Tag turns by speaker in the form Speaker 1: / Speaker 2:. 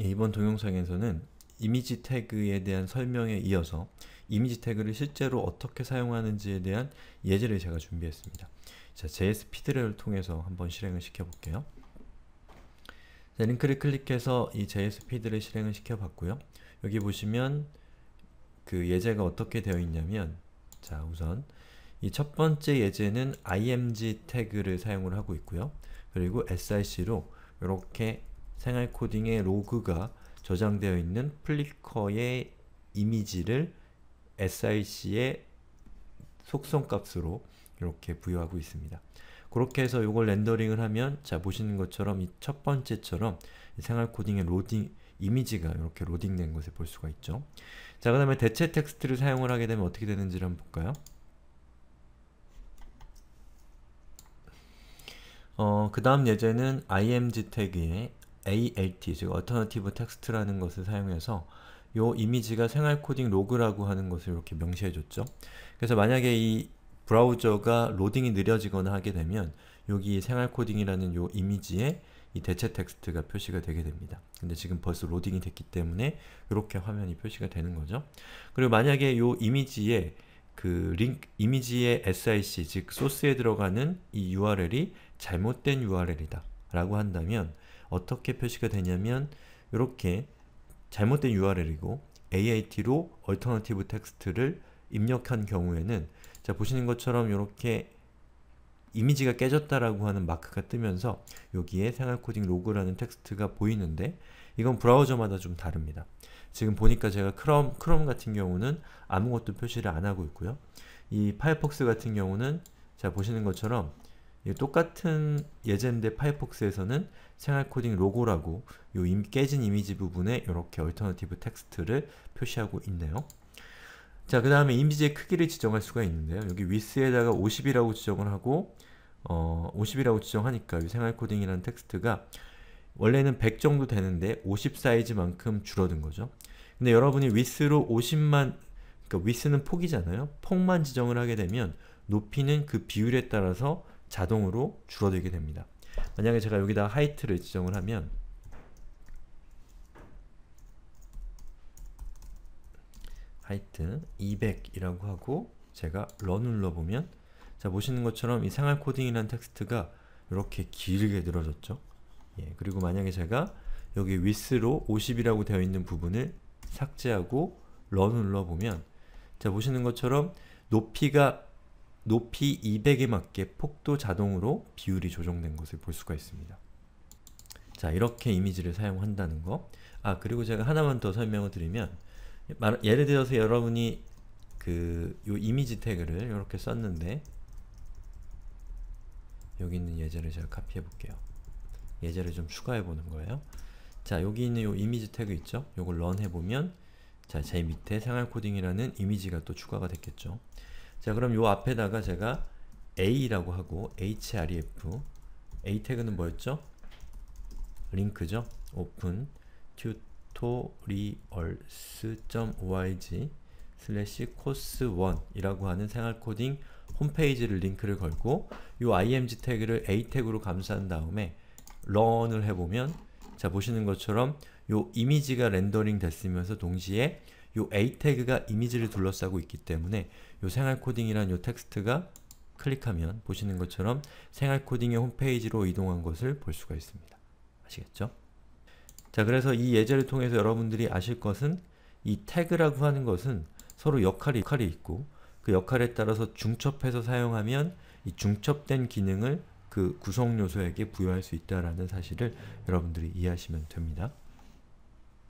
Speaker 1: 예, 이번 동영상에서는 이미지 태그에 대한 설명에 이어서 이미지 태그를 실제로 어떻게 사용하는지에 대한 예제를 제가 준비했습니다. 자, JS 피드를 통해서 한번 실행을 시켜볼게요. 자, 링크를 클릭해서 이 JS 피드를 실행을 시켜봤고요. 여기 보시면 그 예제가 어떻게 되어 있냐면 자, 우선 이 첫 번째 예제는 img 태그를 사용을 하고 있고요. 그리고 src로 이렇게 생활 코딩의 로고가 저장되어 있는 플리커의 이미지를 SRC의 속성 값으로 이렇게 부여하고 있습니다. 그렇게 해서 이걸 렌더링을 하면 자 보시는 것처럼 이 첫 번째처럼 생활 코딩의 로고 이미지가 이렇게 로딩된 것을 볼 수가 있죠. 자, 그 다음에 대체 텍스트를 사용을 하게 되면 어떻게 되는지를 한번 볼까요? 어, 그 다음 예제는 img 태그에 alt, 즉 alternative text라는 것을 사용해서 요 이미지가 생활 코딩 로고라고 하는 것을 이렇게 명시해 줬죠. 그래서 만약에 이 브라우저가 로딩이 느려지거나 하게 되면 여기 생활 코딩이라는 요 이미지에 이 대체 텍스트가 표시가 되게 됩니다. 근데 지금 벌써 로딩이 됐기 때문에 이렇게 화면이 표시가 되는 거죠. 그리고 만약에 요 이미지에 그 링크 이미지의 SRC 즉 소스에 들어가는 이 URL이 잘못된 URL이다 라고 한다면 어떻게 표시가 되냐면 이렇게 잘못된 URL이고 AAT로 얼터너티브 텍스트를 입력한 경우에는 자 보시는 것처럼 이렇게 이미지가 깨졌다라고 하는 마크가 뜨면서 여기에 생활코딩 로고라는 텍스트가 보이는데 이건 브라우저마다 좀 다릅니다. 지금 보니까 제가 크롬, 크롬 같은 경우는 아무것도 표시를 안 하고 있고요. 이 파이어폭스 같은 경우는 자 보시는 것처럼 똑같은 예제인데 파이어폭스에서는 생활 코딩 로고라고 요 임, 깨진 이미지 부분에 이렇게 alternative text를 표시하고 있네요. 자, 그 다음에 이미지의 크기를 지정할 수가 있는데요. 여기 width에다가 50이라고 지정을 하고 어, 50이라고 지정하니까 이 생활 코딩이라는 텍스트가 원래는 100 정도 되는데 50 사이즈만큼 줄어든 거죠. 근데 여러분이 위스로 50만 그러니까 위스는 폭이잖아요. 폭만 지정을 하게 되면 높이는 그 비율에 따라서 자동으로 줄어들게 됩니다. 만약에 제가 여기다 height를 지정을 하면 height 200이라고 하고 제가 run 눌러보면 자 보시는 것처럼 이 생활 코딩이라는 텍스트가 이렇게 길게 늘어졌죠. 예, 그리고 만약에 제가 여기 위스로 50이라고 되어 있는 부분을 삭제하고 런 눌러보면 자 보시는 것처럼 높이가 높이 200에 맞게 폭도 자동으로 비율이 조정된 것을 볼 수가 있습니다. 자 이렇게 이미지를 사용한다는 거. 아 그리고 제가 하나만 더 설명을 드리면 예를 들어서 여러분이 그 요 이미지 태그를 이렇게 썼는데 여기 있는 예제를 제가 카피해 볼게요. 예제를 좀 추가해 보는 거예요. 자 여기 있는 요 이미지 태그 있죠? 요걸 run 해보면 자 제 밑에 생활 코딩이라는 이미지가 또 추가가 됐겠죠. 자 그럼 요 앞에다가 제가 a라고 하고 href a 태그는 뭐였죠? 링크죠? opentutorials.org 슬래시 course1 이라고 하는 생활코딩 홈페이지를 링크를 걸고 요 img 태그를 a 태그로 감싼 다음에 run을 해보면 자 보시는 것처럼 요 이미지가 렌더링 됐으면서 동시에 요 a 태그가 이미지를 둘러싸고 있기 때문에 요 생활 코딩이란 요 텍스트가 클릭하면 보시는 것처럼 생활 코딩의 홈페이지로 이동한 것을 볼 수가 있습니다. 아시겠죠? 자 그래서 이 예제를 통해서 여러분들이 아실 것은 이 태그라고 하는 것은 서로 역할이, 역할이 있고 그 역할에 따라서 중첩해서 사용하면 이 중첩된 기능을 그 구성 요소에게 부여할 수 있다라는 사실을 여러분들이 이해하시면 됩니다.